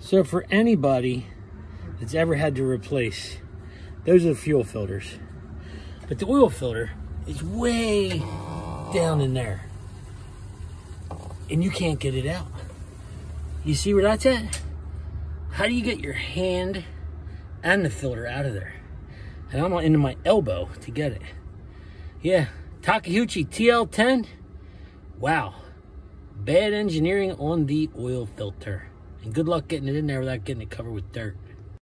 So for anybody that's ever had to replace, those are the fuel filters. But the oil filter is way down in there. And you can't get it out. You see where that's at? How do you get your hand and the filter out of there? And I'm into my elbow to get it. Yeah, Takeuchi TL10. Wow. Bad engineering on the oil filter. And good luck getting it in there without getting it covered with dirt.